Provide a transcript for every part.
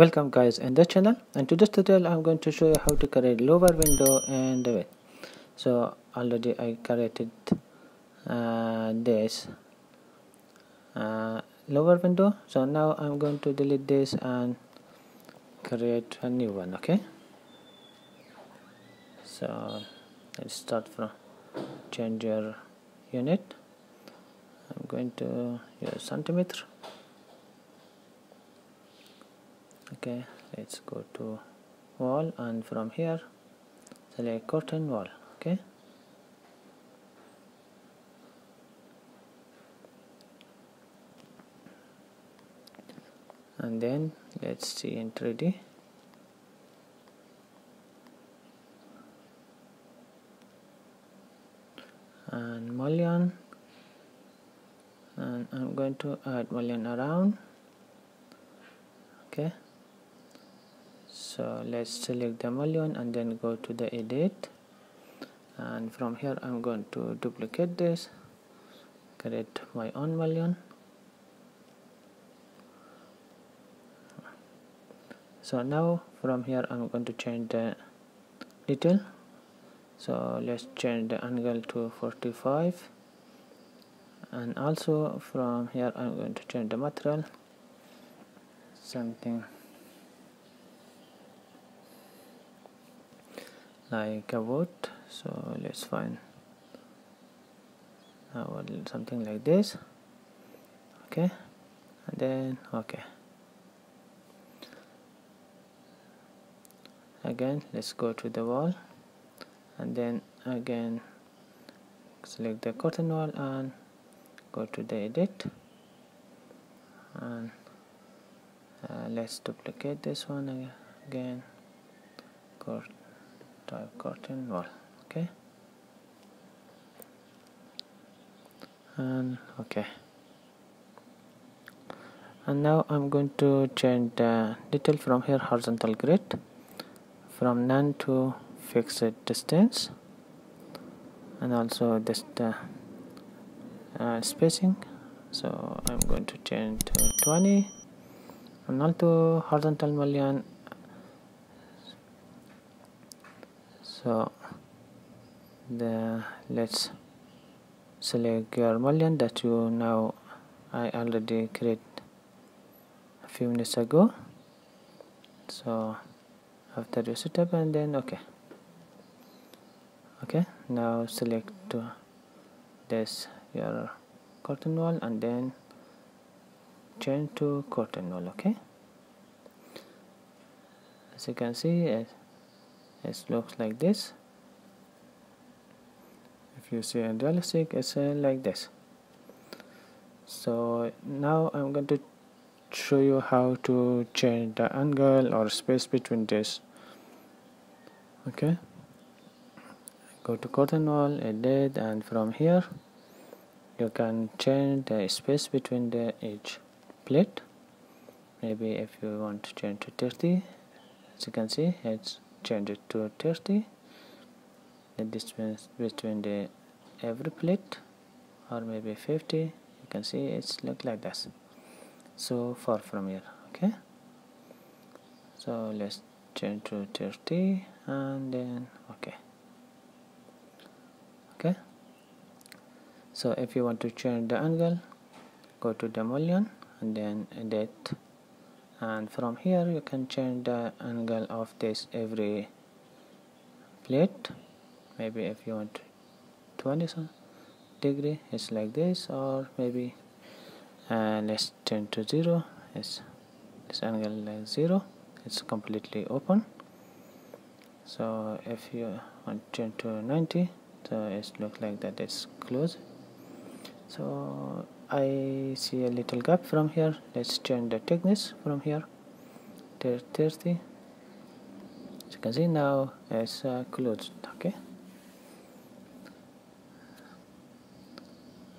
welcome guys in the channel. And today's tutorial i'm going to show you how to create louver window and the so already i created uh, this uh, louver window. So now i'm going to delete this and create a new one okay? So let's start from change your unit. I'm going to use centimeter okay let's go to wall and from here select curtain wall okay? And then let's see in 3d and mullion. And I'm going to add mullion around okay so let's select the mullion and then go to the edit. And from here I'm going to duplicate this create my own mullion so now from here I'm going to change the detail so let's change the angle to 45 and also from here I'm going to change the material. Something like a wood so let's find uh, something like this. Okay and then okay. Again let's go to the wall and then again select the curtain wall and go to the edit. And uh, let's duplicate this one again type curtain wall okay. And okay. And now I'm going to change the detail from here horizontal grid from none to fixed distance and also this the uh, spacing. So I'm going to change to 20 and also horizontal mullion so the let's select your mullion that you now I already create a few minutes ago. So after you set up and then okay. Okay now select this your curtain wall and then change to curtain wall okay? As you can see eh, it, looks like this. If you see in realistic it's uh, like this. So now I'm going to show you how to change the angle or space between this. Okay. Go to curtain wall edit and from here you can change the space between the each plate. Maybe if you want to change to 30 as you can see it's changed it to 30 the distance between the every plate or maybe 50 you can see it's look like this. So far from here okay? So let's change to 30 and then okay. Okay? So if you want to change the angle go to the mullion and then edit and from here you can change the angle of this every plate. Maybe if you want 20 degree it's like this. Or maybe uh, let's turn to zero it's this angle like zero it's completely open. So if you want to turn to 90 so it looks like that it's closed. So I see a little gap from here. Let's change the thickness from here. To 30 as you can see now it's uh, closed okay?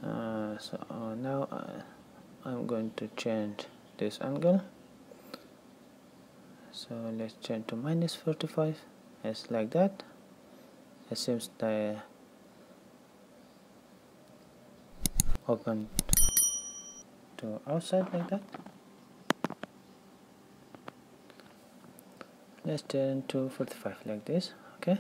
Uh, so uh, now I'm going to change this angle. So let's change to minus 45 it's like that. It seems the open to outside like that? Let's turn to 45 like this okay?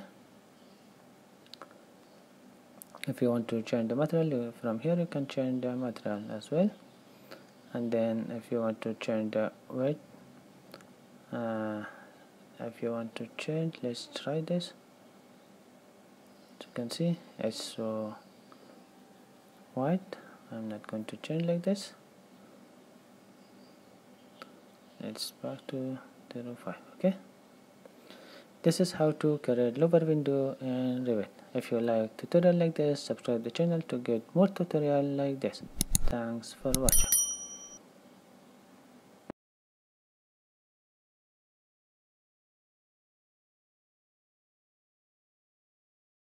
If you want to change the material from here you can change the material as well. And then if you want to change the weight uh, if you want to change let's try this. As you can see it's so white. I'm not going to change like this it's back to 05 okay? This is how to create louver window in Revit if you like tutorial like this subscribe the channel to get more tutorial like this. Thanks for watching